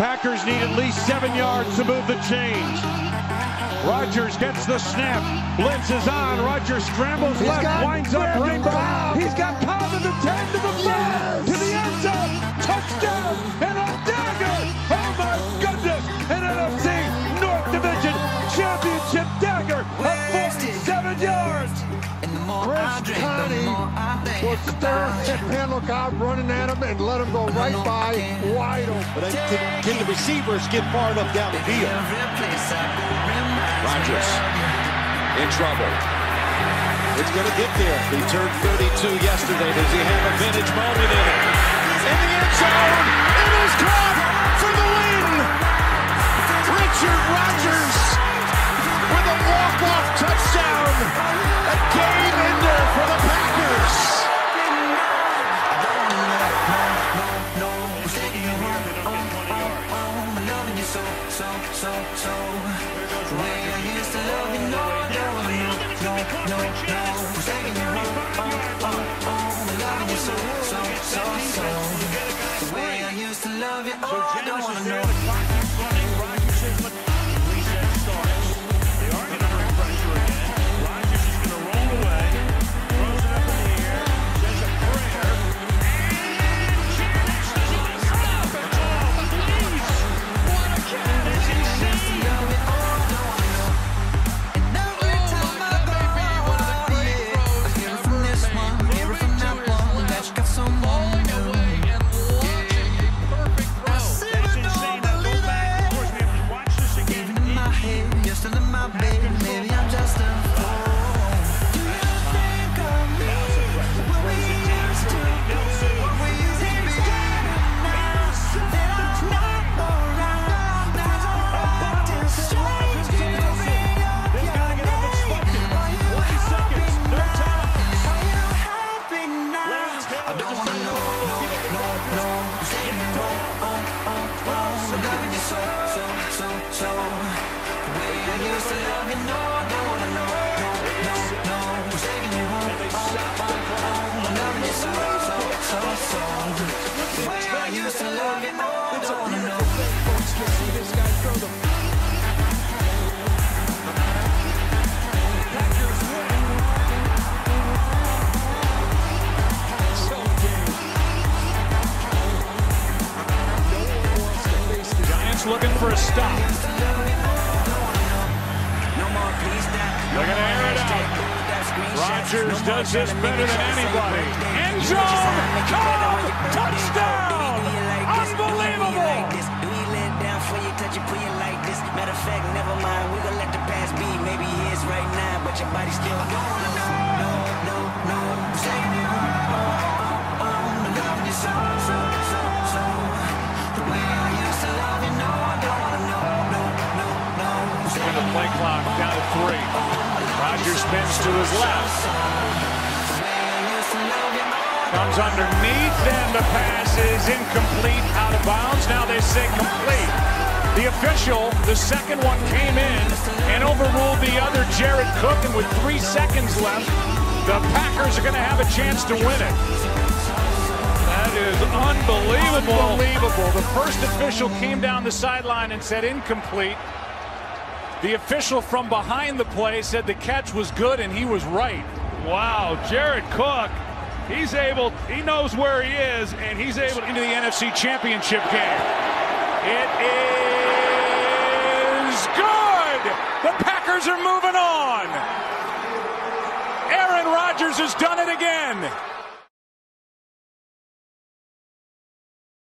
Packers need at least seven yards to move the chains. Rodgers gets the snap. Blitz is on. Rodgers scrambles He's left, winds up right. He's got to the 10 to the 5 Yes. to the end zone. Touchdown and a dagger. Chris Connie will stir and look out running at him and let him go right by wide open. But can, can the receivers get far enough down the field? Rodgers in trouble. It's going to get there. He turned 32 yesterday. Does he have a vintage moment in it? In the end zone. It is caught for the win. Richard Rodgers with a walk-off touchdown. For the Packers. Giants looking for a stop. Looking to air it out. Rodgers does this better than anybody. End zone. Cobb. Touchdown. Unbelievable. Matter of fact, never mind. We gonna let the past be. Maybe right now, but your body still going. Play clock down to three. Rodgers spins to his left. Comes underneath, and the pass is incomplete, out of bounds. Now they say complete. The official, the second one came in and overruled the other, Jared Cook, and with three seconds left, the Packers are going to have a chance to win it. That is unbelievable. Unbelievable. The first official came down the sideline and said incomplete. The official from behind the play said the catch was good and he was right. Wow, Jared Cook, he's able, he knows where he is, and he's able into the NFC Championship game. It is good. The Packers are moving on. Aaron Rodgers has done it again.